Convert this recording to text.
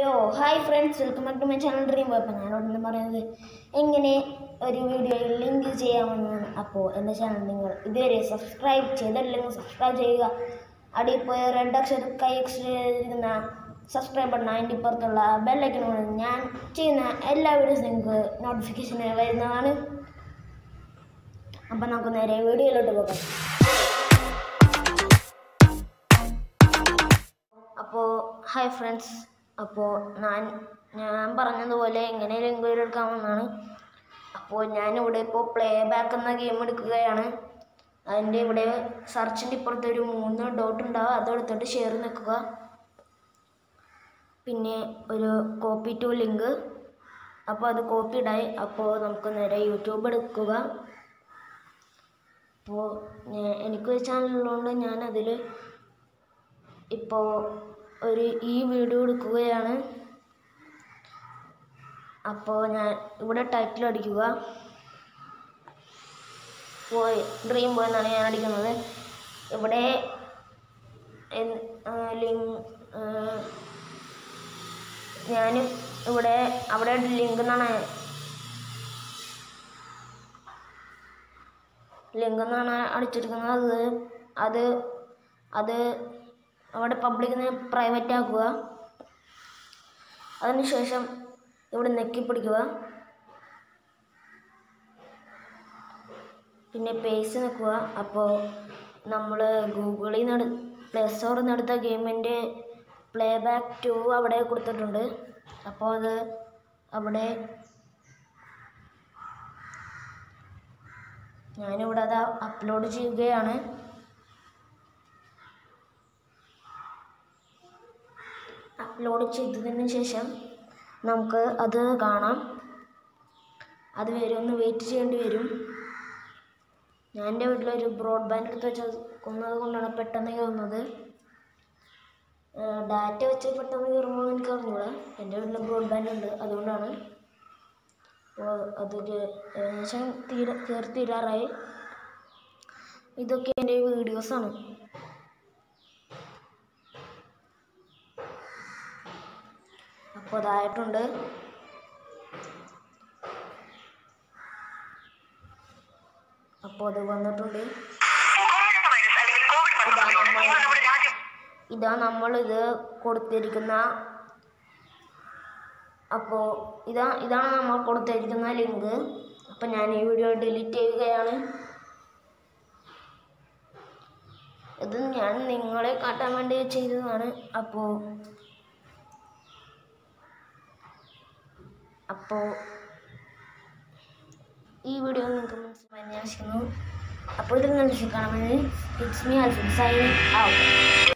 Yo hi friends welcome back to my channel dream അപ്പോൾ ഞാനോട് ഇന്ന് പറയുന്നത് എങ്ങനെ ഒരു വീഡിയോയിൽ ലിങ്ക് ചെയ്യാമെന്നാണ്. അപ്പോൾ എന്റെ ചാനൽ നിങ്ങൾ ഇതുവരെ സബ്സ്ക്രൈബ് ചെയ്തല്ലെങ്കിൽ സബ്സ്ക്രൈബ് ചെയ്യുക. അടിയിൽ പോയ റെഡ് അക്ഷര കൈ അക്ഷരിക്കുന്ന സബ്സ്ക്രൈബ് ബട്ടൺ അതിന്റെ ഇപ്പുറത്തുള്ള ബെല്ലൈക്കനോട് ഞാൻ ചെയ്യുന്ന എല്ലാ വീഡിയോസും നിങ്ങൾക്ക് നോട്ടിഫിക്കേഷൻ വരുന്നതാണ്. അപ്പം നമുക്ക് നേരെ വീഡിയോയിലോട്ട് പോകാം. അപ്പോൾ ഹായ് ഫ്രണ്ട്സ് അപ്പോൾ ഞാൻ ഞാൻ പറഞ്ഞതുപോലെ എങ്ങനെ ലിങ്ക് എടുക്കാമെന്നാണ് അപ്പോൾ ഞാനിവിടെ ഇപ്പോൾ പ്ലേ ബാക്ക് എന്ന ഗെയിം എടുക്കുകയാണ്. അതിന്റെ ഇവിടെ സെർച്ചിന്റെ ഇപ്പുറത്ത് ഒരു മൂന്ന് ഡോട്ട് ഉണ്ടാവും. അതെടുത്തിട്ട് ഷെയർ നിൽക്കുക. പിന്നെ ഒരു കോപ്പി ടു ലിങ്ക് അപ്പോൾ അത് കോപ്പി ഇടായി. അപ്പോൾ നമുക്ക് നേരെ യൂട്യൂബ് എടുക്കുക. അപ്പോൾ എനിക്കൊരു ചാനലുള്ളതുകൊണ്ട് അതിൽ ഇപ്പോൾ ഒരു ഈ വീഡിയോ എടുക്കുകയാണ്. അപ്പോൾ ഞാൻ ഇവിടെ ടൈറ്റിൽ അടിക്കുക. പോയി ഡ്രീം ബോയ് എന്നാണ് ഞാൻ അടിക്കുന്നത്. ഇവിടെ ലിങ്ക് ഞാൻ ഇവിടെ അവിടെ ലിങ്ക് എന്നാണ് ലിങ്ക് എന്നാണ് അടിച്ചിരിക്കുന്നത്. അത് അത് അവിടെ പബ്ലിക്കിനെ പ്രൈവറ്റ് ആക്കുക. അതിനുശേഷം ഇവിടെ നെക്കി പിടിക്കുക. പിന്നെ പേസ് നിൽക്കുക അപ്പോൾ നമ്മൾ ഗൂഗിളിൽ നിന്ന് പ്ലേ സ്റ്റോറിൽ നിന്ന് എടുത്ത ഗെയിമിന്റെ പ്ലേ ബാക്ക് ടു അവിടെ കൊടുത്തിട്ടുണ്ട്. അപ്പോൾ അത് അവിടെ ഞാനിവിടെ അത് അപ്ലോഡ് ചെയ്യുകയാണ്. അപ്ലോഡ് ചെയ്തതിന് ശേഷം നമുക്ക് അത് കാണാം. അത് വരും ഒന്ന് വെയിറ്റ് ചെയ്യേണ്ടി വരും. ഞാൻ എന്റെ വീട്ടിലൊരു ബ്രോഡ്ബാൻഡ് എടുത്ത് വെച്ചത് കൊന്നത് കൊണ്ടാണ് പെട്ടെന്ന് കയറുന്നത് ഡാറ്റ വെച്ച് പെട്ടെന്ന് കയറുമ്പോൾ എനിക്ക് അറിഞ്ഞൂടാ. എന്റെ വീട്ടിൽ ബ്രോഡ്ബാൻഡ് ഉണ്ട് അതുകൊണ്ടാണ്. അതൊരു ഏകദേശം തീരെ കയറി തീരാറായി. ഇതൊക്കെ എന്റെ വീഡിയോസാണ്. അപ്പോൾ അതായിട്ടുണ്ട് അപ്പോൾ അത് വന്നിട്ടുണ്ട്. ഇതാ നമ്മൾ ഇതാ കൊടുത്തിരിക്കുന്ന അപ്പോൾ ഇതാ ഇതാണ് നമ്മൾ കൊടുത്തിരിക്കുന്ന ലിങ്ക്. അപ്പോൾ ഞാൻ ഈ വീഡിയോ ഡിലീറ്റ് ചെയ്യുകയാണ്. ഇത് ഞാൻ നിങ്ങളെ കാട്ടാൻ വേണ്ടി ചെയ്തതാണ്. അപ്പോൾ അപ്പോൾ ഈ വീഡിയോ നിങ്ങൾക്ക് മനസ്സിലായി ഞാൻ വിശ്വസിക്കുന്നു. അപ്പോൾ ഇതിൽ നിന്ന് കാണാമെന്ന് it's me Alfin sign out